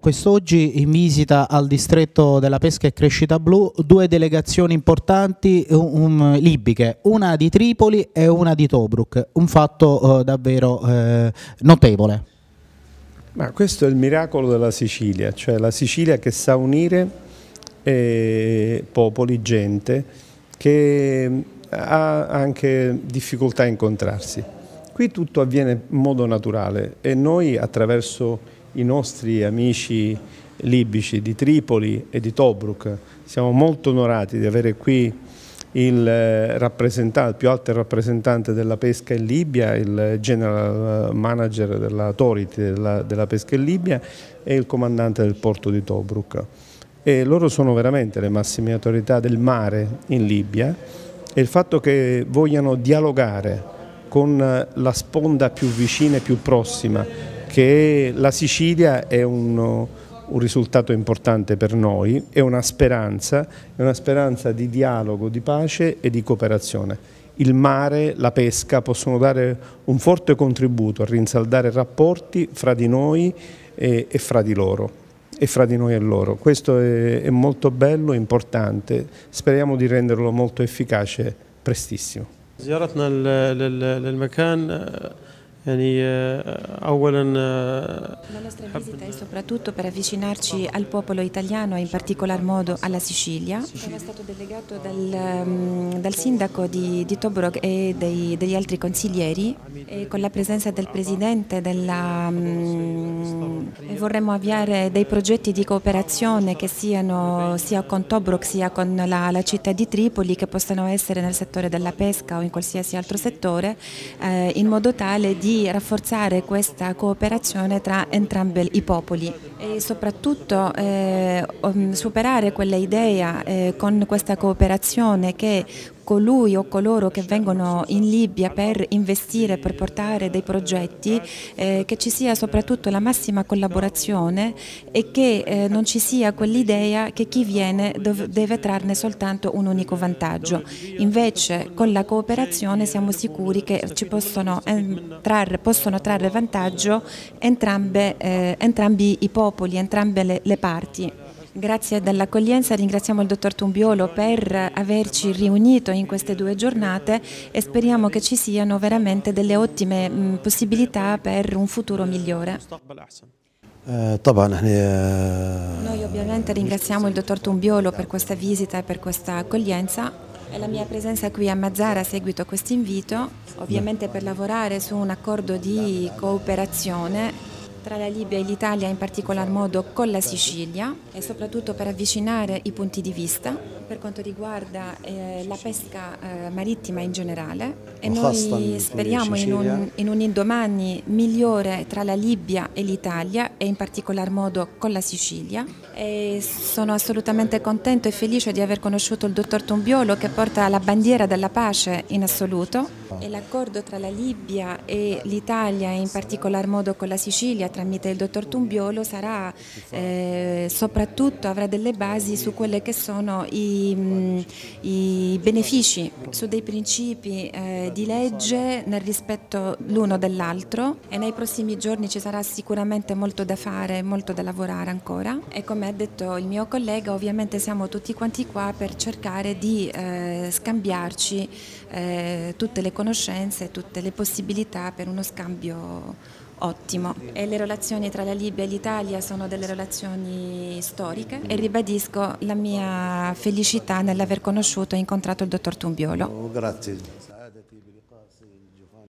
Quest'oggi in visita al distretto della pesca e crescita blu due delegazioni importanti um, libiche, una di Tripoli e una di Tobruk, un fatto uh, davvero uh, notevole. Ma questo è il miracolo della Sicilia, cioè la Sicilia che sa unire eh, popoli, gente che ha anche difficoltà a incontrarsi. Qui tutto avviene in modo naturale e noi attraverso i nostri amici libici di Tripoli e di Tobruk. Siamo molto onorati di avere qui il, eh, il più alto rappresentante della pesca in Libia, il general manager dell'autority della, della pesca in Libia e il comandante del porto di Tobruk. E loro sono veramente le massime autorità del mare in Libia e il fatto che vogliano dialogare con la sponda più vicina e più prossima che la Sicilia è un, un risultato importante per noi, è una speranza, è una speranza di dialogo, di pace e di cooperazione. Il mare, la pesca possono dare un forte contributo a rinsaldare rapporti fra di noi e, e fra di loro e fra di noi e loro. Questo è, è molto bello, importante, speriamo di renderlo molto efficace prestissimo. زيارتنا للمكان يعني اولا La nostra visita è soprattutto per avvicinarci al popolo italiano e in particolar modo alla Sicilia. Sono stato delegato dal, dal sindaco di, di Tobruk e dei, degli altri consiglieri e con la presenza del presidente della, e vorremmo avviare dei progetti di cooperazione che siano sia con Tobruk sia con la, la città di Tripoli che possano essere nel settore della pesca o in qualsiasi altro settore eh, in modo tale di rafforzare questa cooperazione tra entrambi i popoli. E soprattutto eh, um, superare quella idea eh, con questa cooperazione che colui o coloro che vengono in Libia per investire, per portare dei progetti, eh, che ci sia soprattutto la massima collaborazione e che eh, non ci sia quell'idea che chi viene deve trarne soltanto un unico vantaggio. Invece con la cooperazione siamo sicuri che ci possono, eh, trarre, possono trarre vantaggio entrambe, eh, entrambi i popoli, entrambe le, le parti. Grazie dell'accoglienza, ringraziamo il dottor Tumbiolo per averci riunito in queste due giornate e speriamo che ci siano veramente delle ottime mh, possibilità per un futuro migliore. Noi ovviamente ringraziamo il dottor Tumbiolo per questa visita e per questa accoglienza e la mia presenza qui a Mazzara a seguito a questo invito, ovviamente per lavorare su un accordo di cooperazione tra la Libia e l'Italia, in particolar modo con la Sicilia e soprattutto per avvicinare i punti di vista per quanto riguarda eh, la pesca eh, marittima in generale. E noi speriamo in un, in un indomani migliore tra la Libia e l'Italia e in particolar modo con la Sicilia. E sono assolutamente contento e felice di aver conosciuto il dottor Tombiolo che porta la bandiera della pace in assoluto. E l'accordo tra la Libia e l'Italia e in particolar modo con la Sicilia tramite il dottor Tumbiolo sarà eh, soprattutto avrà delle basi su quelle che sono i, i benefici, su dei principi eh, di legge nel rispetto l'uno dell'altro e nei prossimi giorni ci sarà sicuramente molto da fare, molto da lavorare ancora. E come ha detto il mio collega ovviamente siamo tutti quanti qua per cercare di eh, scambiarci eh, tutte le conoscenze, tutte le possibilità per uno scambio ottimo e le relazioni tra la Libia e l'Italia sono delle relazioni storiche e ribadisco la mia felicità nell'aver conosciuto e incontrato il dottor Tumbiolo. Grazie.